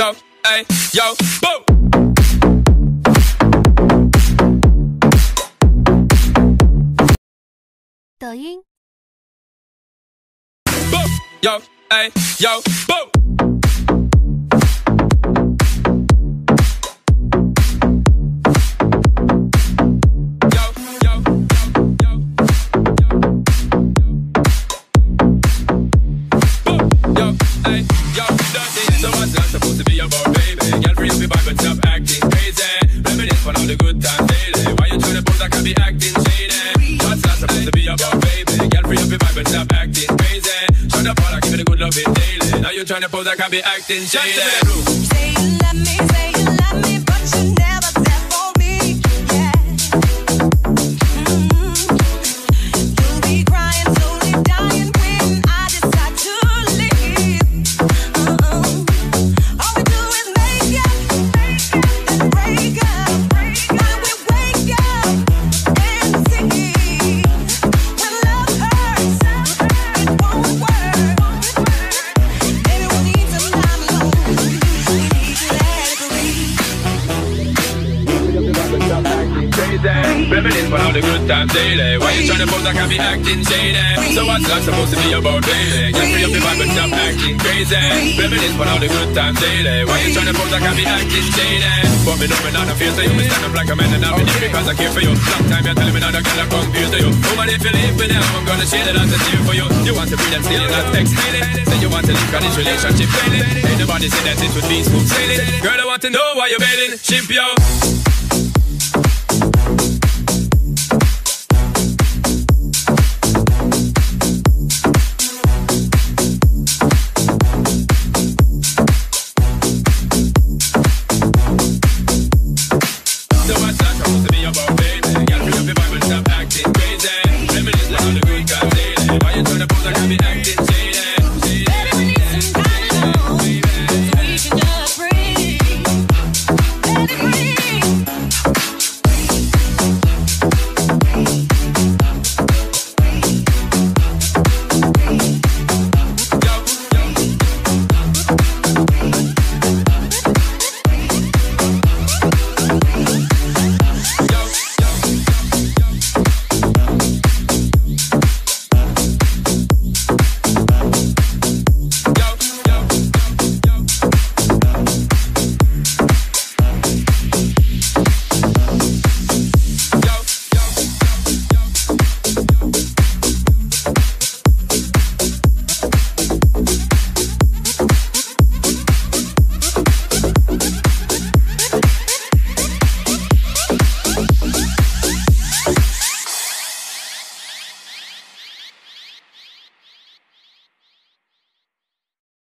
yo, hey, yo, boom. Yo, hey, yo, boom. To be about, baby? Girl, free up your vibe and stop acting crazy. Reminisce on all the good times daily. Why you tryna pose like I be acting shady? What's that supposed to be about, baby? Girl, free up your vibe and stop acting crazy. Shut up, all I give it a good loving daily. Now you tryna pose like I be acting shady. Say you love me, say Reminisce on all the good times daily. Why you tryna pose like I be acting shady? So what's that supposed to be about, baby? Get free up your vibe and stop acting crazy. Reminisce on all the good times daily. Why you tryna pose like I be acting shady? But me know me not a so you me stand up like a man and I'm it because I care for you. Long time you're telling me not a girl I confused to you. Woman, if you leave me now, I'm gonna share it out the tear for you. You want to breathe and still not exhaling. Say you want to leave cause this relationship failing. Ain't nobody say that it would be smooth sailing. Girl, I want to know why you're bailing. Ship yo.